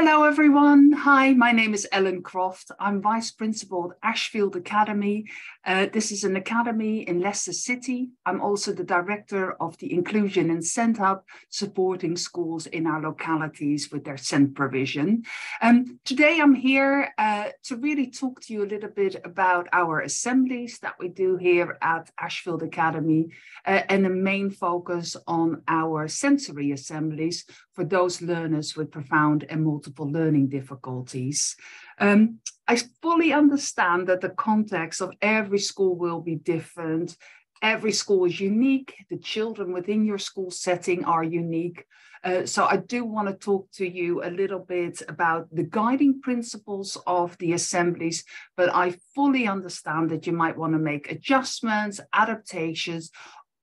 Hello, everyone. Hi, my name is Ellen Croft. I'm Vice Principal at Ashfield Academy. Uh, this is an academy in Leicester City. I'm also the Director of the Inclusion and SEND Hub, supporting schools in our localities with their SEND provision. Um, today, I'm here uh, to really talk to you a little bit about our assemblies that we do here at Ashfield Academy uh, and the main focus on our sensory assemblies for those learners with profound and multiple learning difficulties. Um, I fully understand that the context of every school will be different. Every school is unique. The children within your school setting are unique. Uh, so I do want to talk to you a little bit about the guiding principles of the assemblies, but I fully understand that you might want to make adjustments, adaptations,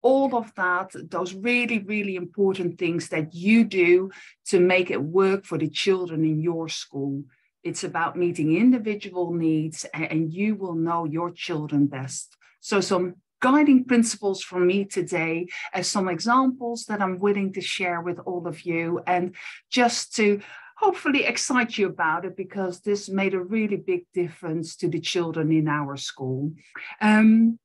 all of that, those really, really important things that you do to make it work for the children in your school. It's about meeting individual needs, and you will know your children best. So, some guiding principles from me today as some examples that I'm willing to share with all of you, and just to hopefully excite you about it because this made a really big difference to the children in our school. Um,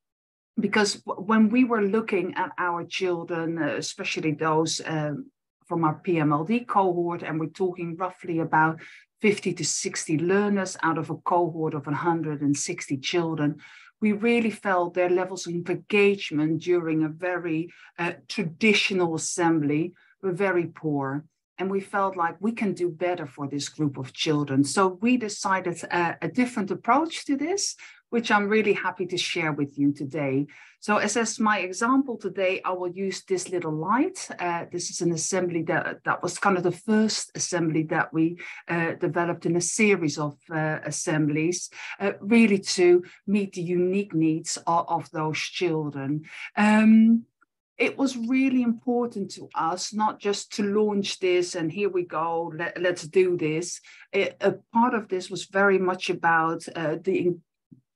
because when we were looking at our children, uh, especially those um, from our PMLD cohort, and we're talking roughly about 50 to 60 learners out of a cohort of 160 children, we really felt their levels of engagement during a very uh, traditional assembly were very poor. And we felt like we can do better for this group of children. So we decided a, uh, a different approach to this, which I'm really happy to share with you today. So as, as my example today, I will use this little light. Uh, this is an assembly that, that was kind of the first assembly that we uh, developed in a series of uh, assemblies, uh, really to meet the unique needs of, of those children. Um, it was really important to us not just to launch this and here we go let, us do this it, a part of this was very much about uh, the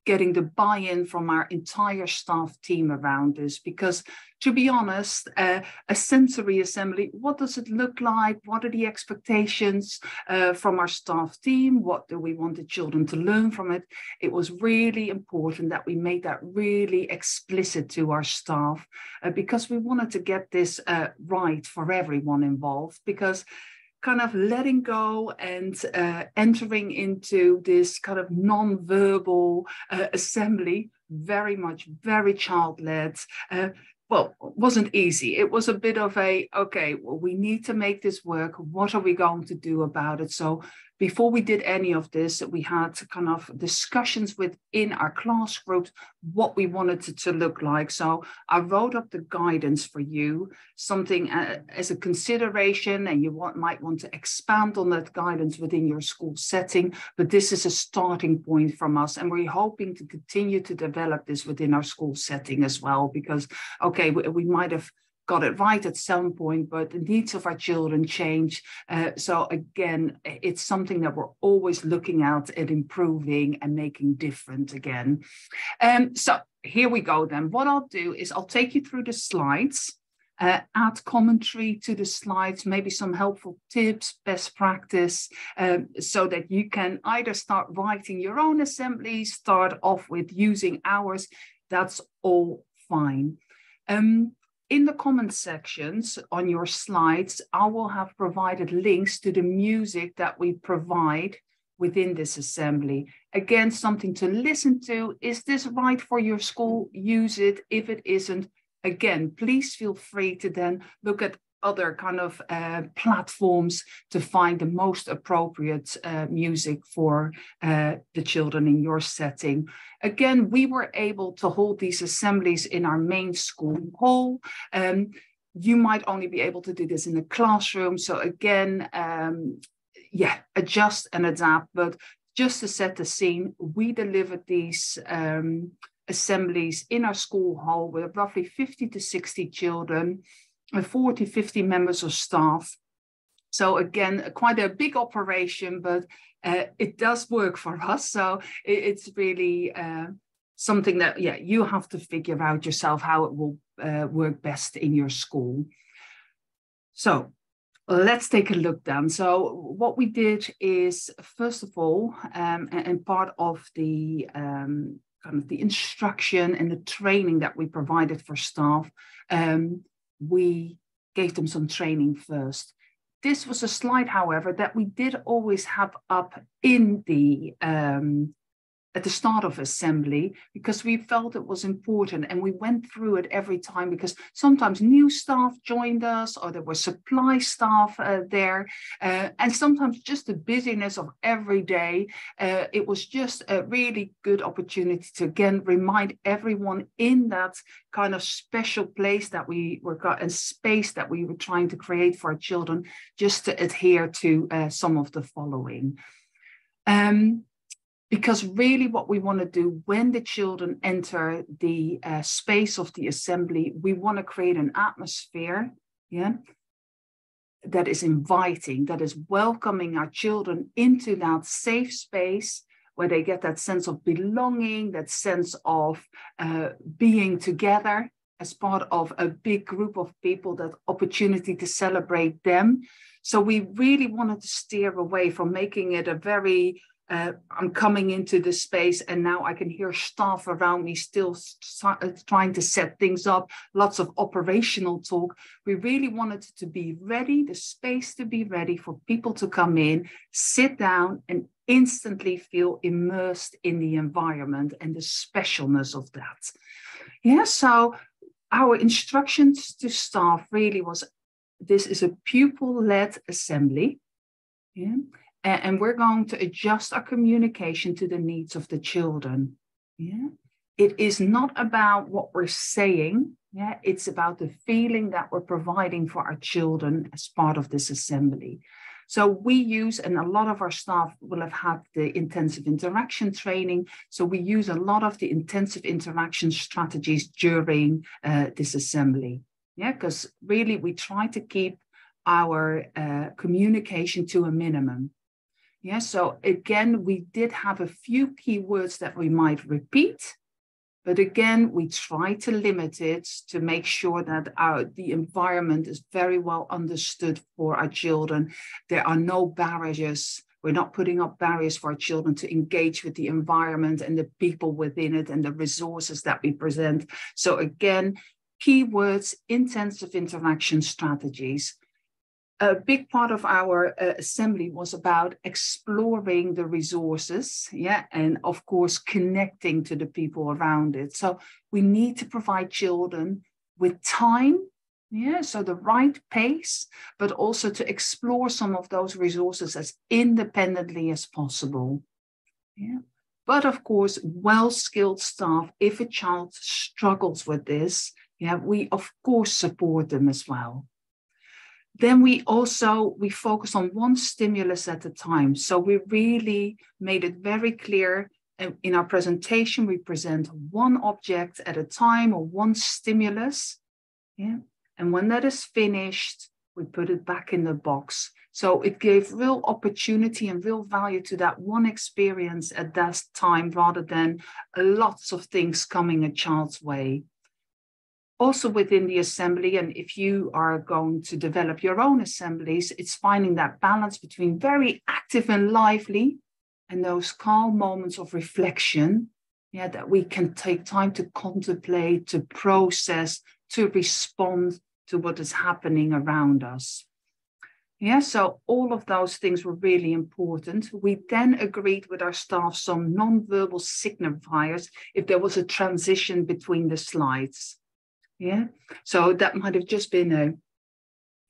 getting the buy-in from our entire staff team around this because to be honest uh, a sensory assembly what does it look like? What are the expectations uh, from our staff team? What do we want the children to learn from it? It was really important that we made that really explicit to our staff uh, because we wanted to get this uh, right for everyone involved because kind of letting go and uh, entering into this kind of non-verbal uh, assembly, very much, very child-led. Uh, well, wasn't easy. It was a bit of a, okay, well, we need to make this work. What are we going to do about it? So before we did any of this, we had kind of discussions within our class groups what we wanted it to look like. So I wrote up the guidance for you, something uh, as a consideration, and you want, might want to expand on that guidance within your school setting. But this is a starting point from us, and we're hoping to continue to develop this within our school setting as well. Because okay, we, we might have got it right at some point, but the needs of our children change. Uh, so again, it's something that we're always looking at and improving and making different again. Um, so here we go then. What I'll do is I'll take you through the slides. Uh, add commentary to the slides, maybe some helpful tips, best practice, um, so that you can either start writing your own assembly, start off with using ours. That's all fine. Um, in the comment sections on your slides, I will have provided links to the music that we provide within this assembly. Again, something to listen to. Is this right for your school? Use it. If it isn't, again, please feel free to then look at other kind of uh, platforms to find the most appropriate uh, music for uh, the children in your setting. Again, we were able to hold these assemblies in our main school hall. Um, you might only be able to do this in a classroom. So again, um, yeah, adjust and adapt. But just to set the scene, we delivered these um, assemblies in our school hall with roughly 50 to 60 children. 40, 50 members of staff. So again, quite a big operation, but uh, it does work for us. So it, it's really uh, something that, yeah, you have to figure out yourself how it will uh, work best in your school. So let's take a look then. So what we did is, first of all, um, and, and, part of the um, kind of the instruction and the training that we provided for staff, um, we gave them some training first. This was a slide, however, that we did always have up in the um, at the start of assembly because we felt it was important and we went through it every time because sometimes new staff joined us or there were supply staff uh, there uh, and sometimes just the busyness of every day uh, it was just a really good opportunity to again remind everyone in that kind of special place that we were got a space that we were trying to create for our children just to adhere to uh, some of the following. Um, because really what we want to do when the children enter the uh, space of the assembly we want to create an atmosphere yeah that is inviting that is welcoming our children into that safe space where they get that sense of belonging that sense of uh, being together as part of a big group of people that opportunity to celebrate them. So we really wanted to steer away from making it a very uh, I'm coming into the space and now I can hear staff around me still uh, trying to set things up, lots of operational talk. We really wanted to be ready, the space to be ready for people to come in, sit down, and instantly feel immersed in the environment and the specialness of that. Yeah, so our instructions to staff really was this is a pupil led assembly. Yeah and we're going to adjust our communication to the needs of the children. Yeah. It is not about what we're saying. Yeah. It's about the feeling that we're providing for our children as part of this assembly. So we use, and a lot of our staff will have had the intensive interaction training. So we use a lot of the intensive interaction strategies during uh, this assembly. Yeah, because really we try to keep our uh, communication to a minimum. Yeah, so again, we did have a few keywords that we might repeat, but again, we try to limit it to make sure that our, the environment is very well understood for our children. There are no barriers. We're not putting up barriers for our children to engage with the environment and the people within it and the resources that we present. So again, keywords, intensive interaction strategies a big part of our uh, assembly was about exploring the resources, yeah, and of course connecting to the people around it. So we need to provide children with time, yeah, so the right pace, but also to explore some of those resources as independently as possible. Yeah. But of course, well-skilled staff, if a child struggles with this, yeah, we of course support them as well then we also we focus on one stimulus at a time. So we really made it very clear uh, in our presentation we present one object at a time or one stimulus. Yeah. And when that is finished we put it back in the box. So it gave real opportunity and real value to that one experience at that time rather than lots of things coming a child's way also within the assembly, and if you are going to develop your own assemblies, it's finding that balance between very active and lively and those calm moments of reflection. Yeah, that we can take time to contemplate, to process, to respond to what is happening around us. Yeah, so all of those things were really important. We then agreed with our staff some non-verbal signifiers if there was a transition between the slides. Yeah. So that might have just been a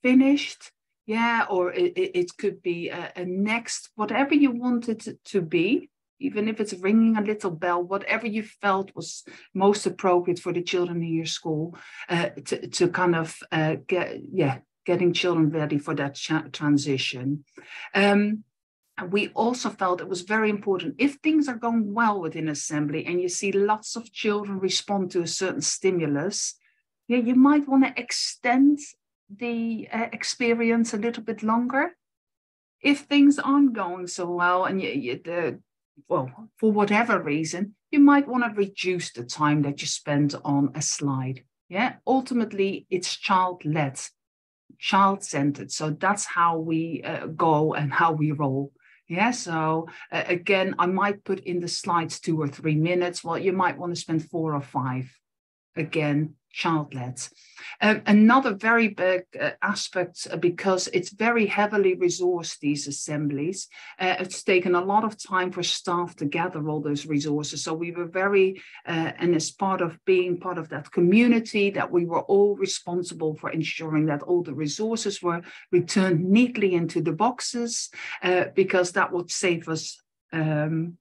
finished. Yeah. Or it, it could be a, a next, whatever you wanted to be, even if it's ringing a little bell, whatever you felt was most appropriate for the children in your school uh, to, to kind of uh, get, yeah, getting children ready for that transition. Um, we also felt it was very important if things are going well within assembly and you see lots of children respond to a certain stimulus yeah, you might want to extend the uh, experience a little bit longer. If things aren't going so well, and you, you the well, for whatever reason, you might want to reduce the time that you spend on a slide. Yeah, ultimately, it's child led. child-centered. So that's how we uh, go and how we roll. Yeah, so uh, again, I might put in the slides two or three minutes. Well, you might want to spend four or five. Again, child-led. Um, another very big uh, aspect, uh, because it's very heavily resourced, these assemblies, uh, it's taken a lot of time for staff to gather all those resources. So we were very, uh, and as part of being part of that community, that we were all responsible for ensuring that all the resources were returned neatly into the boxes, uh, because that would save us um,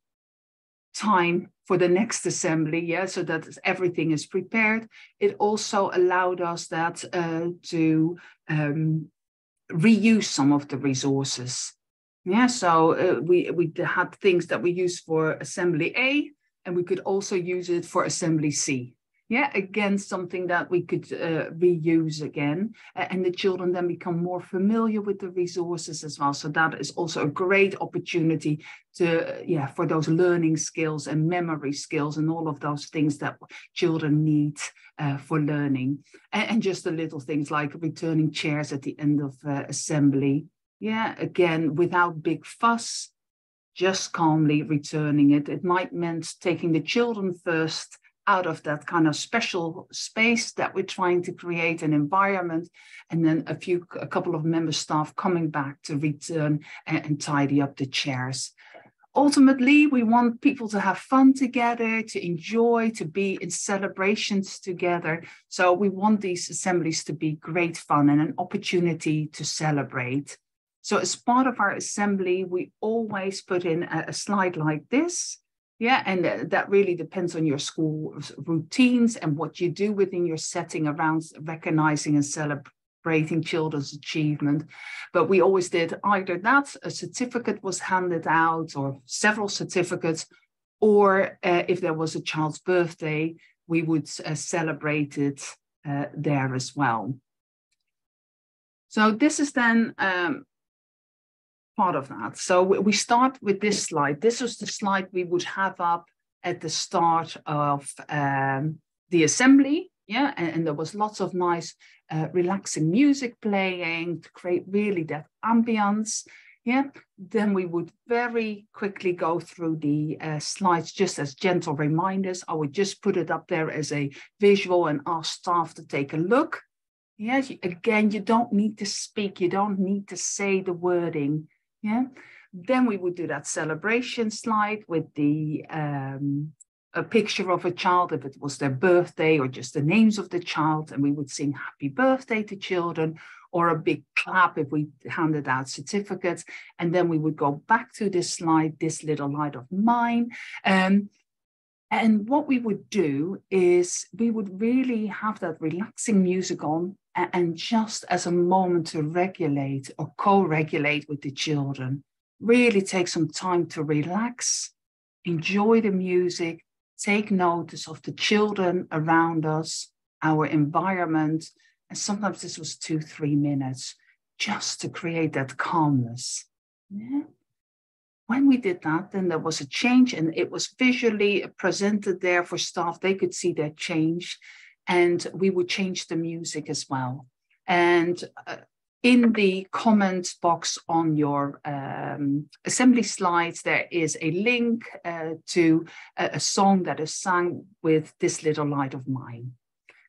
time for the next assembly, yeah, so that everything is prepared. It also allowed us that uh, to um, reuse some of the resources. Yeah, so uh, we we had things that we used for assembly A, and we could also use it for assembly C yeah again something that we could uh, reuse again and the children then become more familiar with the resources as well. So that is also a great opportunity to yeah for those learning skills and memory skills and all of those things that children need uh, for learning. And, and, just the little things like returning chairs at the end of uh, assembly. Yeah again without big fuss just calmly returning it. It might meant taking the children first out of that kind of special space that we're trying to create an environment and then a few a couple of member staff coming back to return and, and tidy up the chairs. Ultimately we want people to have fun together to enjoy to be in celebrations together. So we want these assemblies to be great fun and an opportunity to celebrate. So as part of our assembly we always put in a, a slide like this yeah, and that really depends on your school routines and what you do within your setting around recognizing and celebrating children's achievement. But we always did either that, a certificate was handed out, or several certificates, or uh, if there was a child's birthday, we would uh, celebrate it uh, there as well. So this is then um, part of that. So we start with this slide. This was the slide we would have up at the start of um, the assembly. Yeah, and, and, there was lots of nice, uh, relaxing music playing to create really that ambience. Yeah, then we would very quickly go through the uh, slides just as gentle reminders. I would just put it up there as a visual and ask staff to take a look. Yeah, again, you don't need to speak, you don't need to say the wording. Yeah. Then we would do that celebration slide with the um, a picture of a child, if it was their birthday or just the names of the child, and we would sing happy birthday to children or a big clap if we handed out certificates. And then we would go back to this slide, this little light of mine. Um, and what we would do is we would really have that relaxing music on and just as a moment to regulate or co-regulate with the children really take some time to relax enjoy the music take notice of the children around us our environment and sometimes this was two three minutes just to create that calmness. Yeah. When we did that, then there was a change and it was visually presented there for staff. They could see that change and we would change the music as well. And uh, in the comment box on your um, assembly slides, there is a link uh, to a, a, song that is sung with This Little Light of Mine.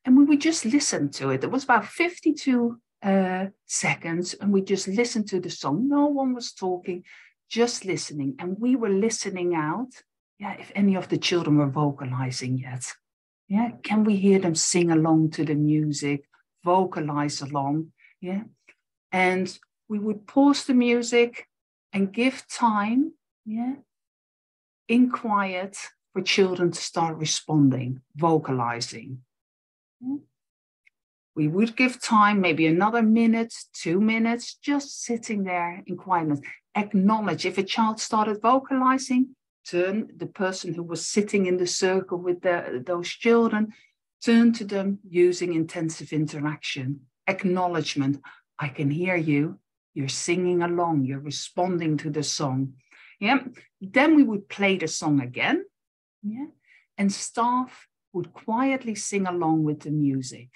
And we would just listen to it. It was about 52 uh, seconds, and we just listened to the song. No one was talking, just listening. And we were listening out, yeah, if any of the children were vocalizing yet. Yeah, can we hear them sing along to the music, vocalize along? Yeah. And we would pause the music and give time, yeah, in quiet for children to start responding, vocalizing. We would give time, maybe another minute, two minutes, just sitting there in quietness. Acknowledge if a child started vocalizing, turn the person who was sitting in the circle with the, those children, turn to them using intensive interaction, acknowledgement. I can hear you. You're singing along. You're responding to the song. Yeah. Then we would play the song again. Yeah. And staff would quietly sing along with the music.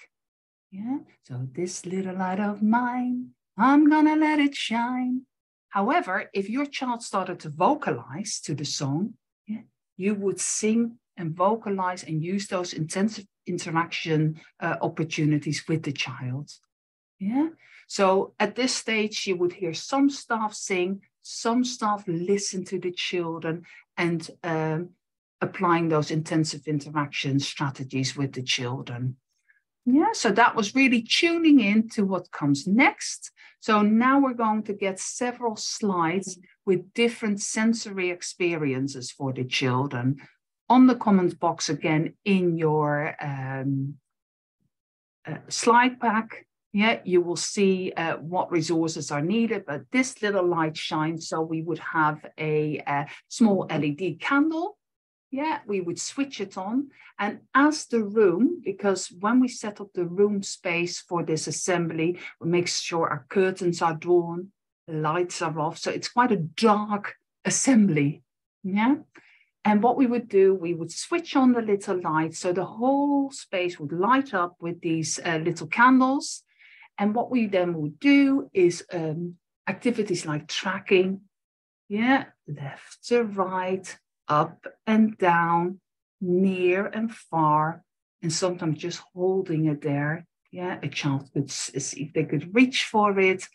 Yeah. So this little light of mine, I'm gonna let it shine. However, if your child started to vocalize to the song, yeah, you would sing and vocalize and use those intensive interaction uh, opportunities with the child. Yeah. So at this stage, you would hear some staff sing, some staff listen to the children and um, applying those intensive interaction strategies with the children. Yeah, so that was really tuning in to what comes next. So now we're going to get several slides with different sensory experiences for the children. On the comments box again in your um, uh, slide pack, yeah, you will see uh, what resources are needed, but this little light shines. So we would have a, a small LED candle yeah, we would switch it on. And as the room, because when we set up the room space for this assembly, we make sure our curtains are drawn, lights are off. So it's quite a dark assembly. Yeah. And what we would do, we would switch on the little lights. So the whole space would light up with these uh, little candles. And what we then would do is um, activities like tracking, yeah, left to right, up and down, near and far, and sometimes just holding it there. Yeah, a child could see if they could reach for it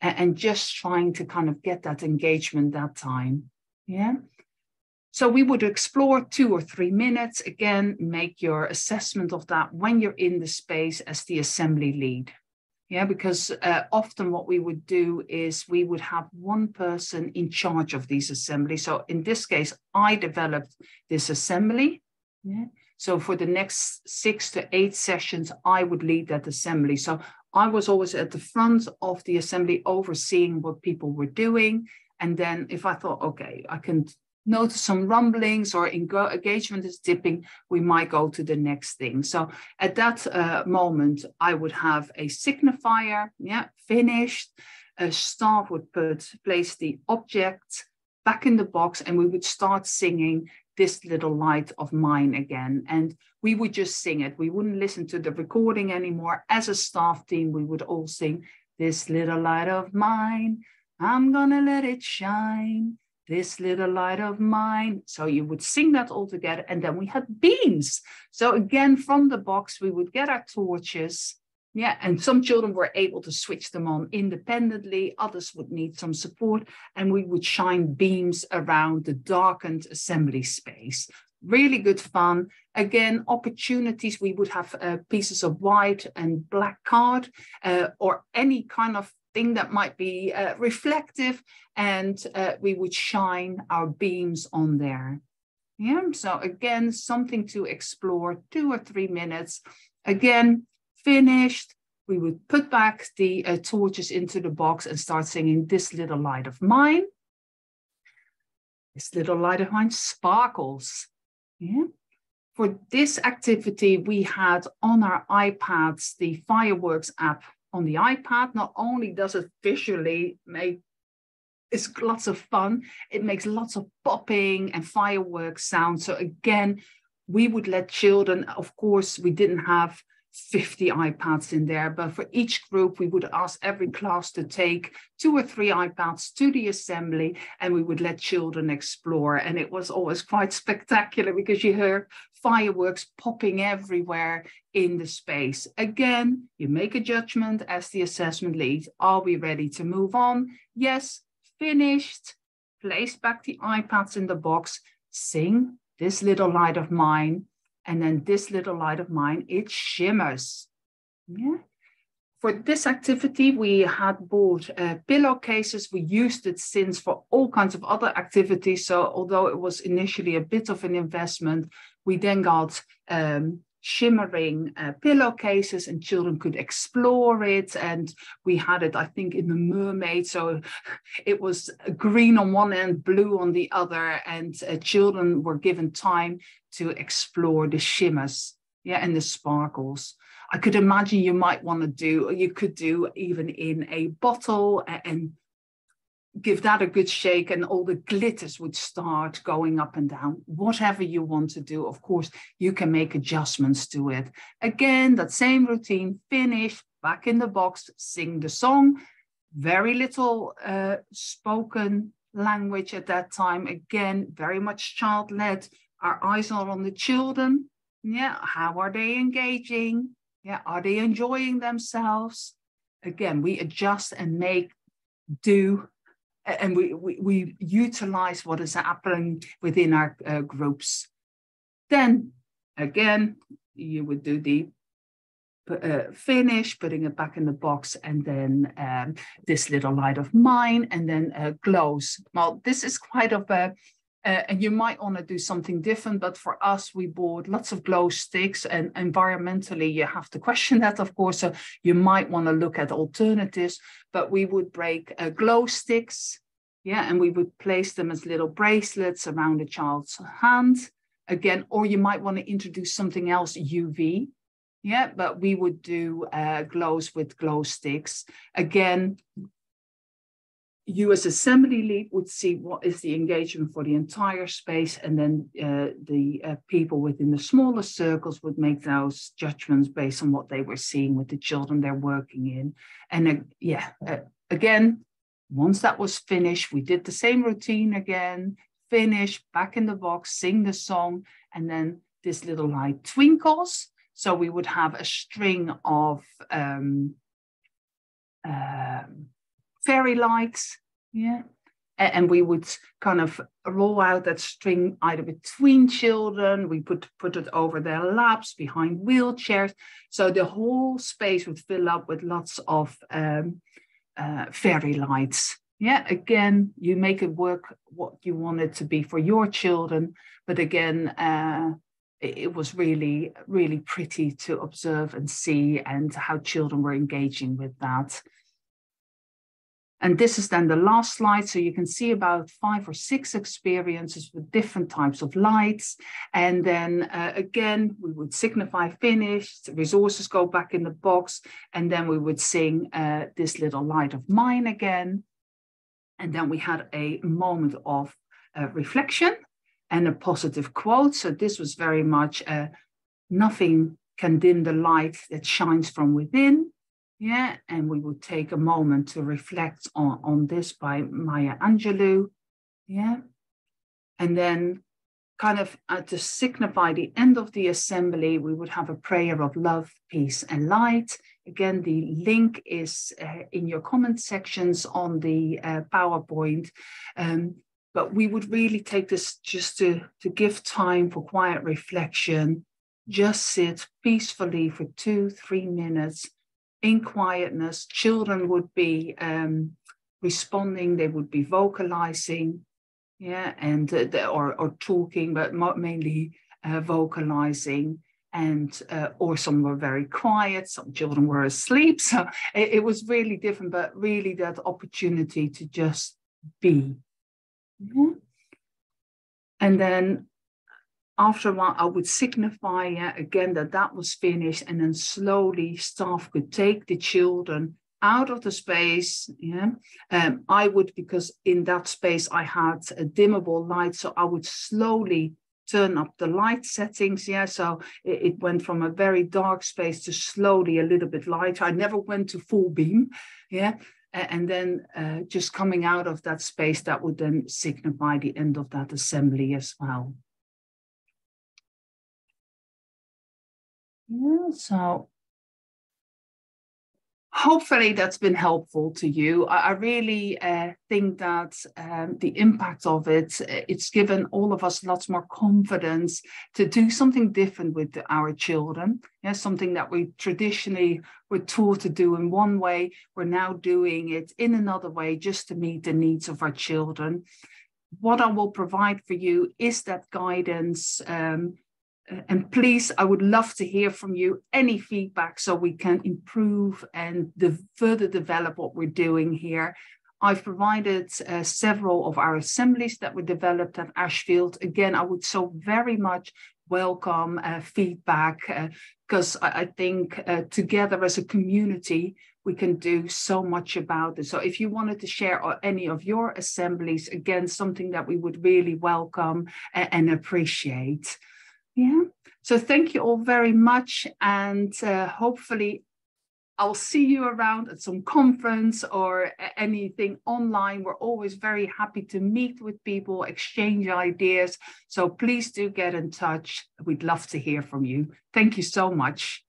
and, and just trying to kind of get that engagement that time. Yeah. So we would explore two or three minutes. Again, make your assessment of that when you're in the space as the assembly lead. Yeah, because uh, often what we would do is we would have one person in charge of these assemblies. So in this case, I developed this assembly. Yeah. So for the next six to eight sessions, I would lead that assembly. So I was always at the front of the assembly overseeing what people were doing. And then if I thought, okay, I can notice some rumblings or engagement is dipping, we might go to the next thing. So at that uh, moment, I would have a signifier, yeah, finished. A staff would put place the object back in the box, and we would start singing this little light of mine again. And we would just sing it. We wouldn't listen to the recording anymore. As a staff team, we would all sing this little light of mine. I'm gonna let it shine this little light of mine. So you would sing that all together. And then we had beams. So again, from the box, we would get our torches. Yeah, and some children were able to switch them on independently. Others would need some support. And we would shine beams around the darkened assembly space. Really good fun. Again, opportunities. We would have uh, pieces of white and black card uh, or any kind of thing that might be uh, reflective and uh, we would shine our beams on there. Yeah, so again, something to explore, two or three minutes. Again, finished, we would put back the uh, torches into the box and start singing This Little Light of Mine. This little light of mine sparkles. Yeah. For this activity, we had on our iPads the fireworks app on the iPad, not only does it visually make it's lots of fun, it makes lots of popping and fireworks sound. So again, we would let children, of course, we didn't have 50 iPads in there, but for each group, we would ask every class to take two or three iPads to the assembly and we would let children explore. And it was always quite spectacular because you heard fireworks popping everywhere in the space. Again, you make a judgment as the assessment lead. Are we ready to move on? Yes, finished. Place back the iPads in the box. Sing this little light of mine and then this little light of mine, it shimmers. Yeah. For this activity, we had bought uh, pillowcases. We used it since for all kinds of other activities. So although it was initially a bit of an investment, we then got um, shimmering uh, pillowcases and children could explore it. And we had it i think in the mermaid. So it was green on one end blue on the other. And uh, children were given time to explore the shimmers yeah and the sparkles. I could imagine you might want to do you could do even in a bottle and give that a good shake and all the glitters would start going up and down. Whatever you want to do of course you can make adjustments to it. Again that same routine finish back in the box sing the song. Very little uh, spoken language at that time. Again very much child-led. Our eyes are on the children. Yeah how are they engaging? Yeah are they enjoying themselves? Again we adjust and make do and we, we, we utilize what is happening within our uh, groups. Then again, you would do the uh, finish, putting it back in the box, and then um, this little light of mine, and then uh, glows. Well, this is quite of a, uh, and you might want to do something different, but for us, we bought lots of glow sticks, and environmentally, you have to question that, of course. So you might want to look at alternatives, but we would break uh, glow sticks, yeah, and we would place them as little bracelets around a child's hand. Again, or you might want to introduce something else, UV, yeah, but we would do uh, glows with glow sticks. Again, you as assembly lead would see what is the engagement for the entire space, and then uh, the uh, people within the smaller circles would make those judgments based on what they were seeing with the children they're working in. And uh, yeah, uh, again, once that was finished, we did the same routine again, finish, back in the box, sing the song, and then this little light twinkles. So we would have a string of um, uh, fairy lights, yeah. And we would kind of roll out that string either between children, we put put it over their laps, behind wheelchairs. So the whole space would fill up with lots of um, uh, fairy lights. Yeah, again, you make it work what you want it to be for your children. But again, uh, it was really, really pretty to observe and see and how children were engaging with that. And this is then the last slide. So you can see about five or six experiences with different types of lights. And then uh, again, we would signify finished, resources go back in the box, and then we would sing uh, this little light of mine again. And then we had a moment of uh, reflection and a positive quote. So this was very much uh, nothing can dim the light that shines from within. Yeah, and we would take a moment to reflect on, on this by Maya Angelou. Yeah, and then kind of uh, to signify the end of the assembly, we would have a prayer of love, peace, and light. Again, the link is uh, in your comment sections on the uh, PowerPoint. Um, but we would really take this just to, to give time for quiet reflection. Just sit peacefully for two, three minutes in quietness, children would be um, responding, they would be vocalizing, yeah, and uh, or, or talking, but mainly uh, vocalizing. And uh, or some were very quiet, some children were asleep. So it, it was really different, but really that opportunity to just be. Mm-hmm. And then after a while, I would signify uh, again that that was finished, and then slowly staff could take the children out of the space. Yeah, um, I would because in that space I had a dimmable light, so I would slowly turn up the light settings. Yeah, so it, it went from a very dark space to slowly a little bit lighter. I never went to full beam. Yeah, and then uh, just coming out of that space that would then signify the end of that assembly as well. Yeah, so hopefully that's been helpful to you. I, I really uh, think that um, the impact of it, uh, it's given all of us lots more confidence to do something different with our children. Yeah, something that we traditionally were taught to do in one way, we're now doing it in another way just to meet the needs of our children. What I will provide for you is that guidance um, and please, I would love to hear from you any feedback so we can improve and de- further develop what we're doing here. I've provided uh, several of our assemblies that were developed at Ashfield. Again, I would so very much welcome uh, feedback because uh, I, I, think uh, together as a community, we can do so much about it. So if you wanted to share uh, any of your assemblies, again, something that we would really welcome and, and appreciate. Yeah. So thank you all very much. And uh, hopefully I'll see you around at some conference or anything online. We're always very happy to meet with people, exchange ideas. So please do get in touch. We'd love to hear from you. Thank you so much.